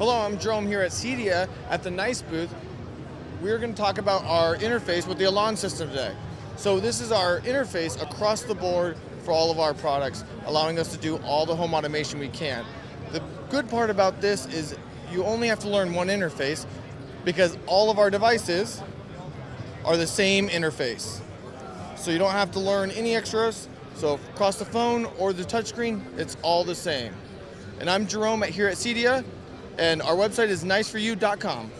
Hello, I'm Jerome here at CEDIA at the NICE booth. We're going to talk about our interface with the Elan system today. So this is our interface across the board for all of our products, allowing us to do all the home automation we can. The good part about this is you only have to learn one interface because all of our devices are the same interface. So you don't have to learn any extras. So across the phone or the touchscreen, it's all the same. And I'm Jerome here at CEDIA, and our website is niceforyou.com.